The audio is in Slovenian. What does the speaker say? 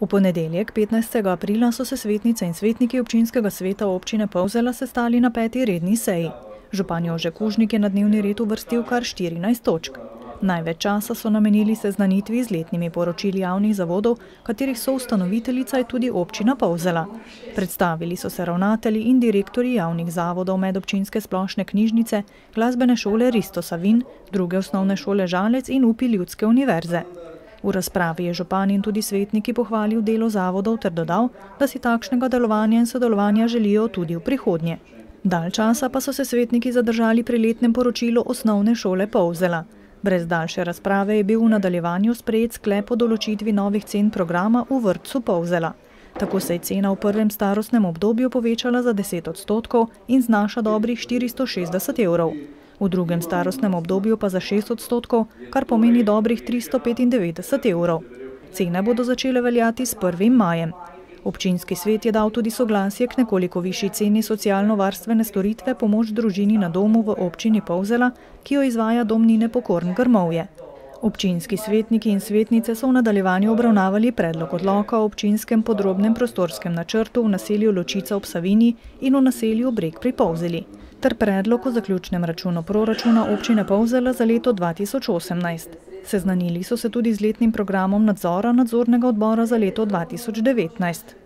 V ponedeljek, 15. aprila, so se svetnice in svetniki občinskega sveta občine Povzela sestali na peti redni seji. Župan Jože Kužnik je na dnevni red uvrstil kar 14 točk. Največ časa so namenili seznanitvi z letnimi poročili javnih zavodov, katerih so ustanoviteljica je tudi občina Povzela. Predstavili so se ravnatelji in direktori javnih zavodov medobčinske splošne knjižnice, glasbene šole Risto Savin, druge osnovne šole Žalec in upi Ljudske univerze. V razpravi je župan in tudi svetniki pohvalil delo zavodov ter dodal, da si takšnega delovanja in sodelovanja želijo tudi v prihodnje. Dalj časa pa so se svetniki zadržali pri letnem poročilu osnovne šole Povzela. Brez daljše razprave je bil v nadaljevanju sprejet sklep o določitvi novih cen programa v vrtcu Povzela. Tako se je cena v prvem starostnem obdobju povečala za 10 odstotkov in znaša dobrih 460 evrov v drugem starostnem obdobju pa za 6 odstotkov, kar pomeni dobrih 395 evrov. Cene bodo začele veljati s 1. majem. Občinski svet je dal tudi soglasje k nekoliko višji ceni socialno-varstvene storitve pomoč družini na domu v občini Povzela, ki jo izvaja domnine Pokorn Grmovje. Občinski svetniki in svetnice so v nadaljevanju obravnavali predlog odloka o občinskem podrobnem prostorskem načrtu v naselju Ločica ob Savini in v naselju Breg pri Povzeli ter predlog o zaključnem računu proračuna občine Povzela za leto 2018. Seznanili so se tudi z letnim programom nadzora nadzornega odbora za leto 2019.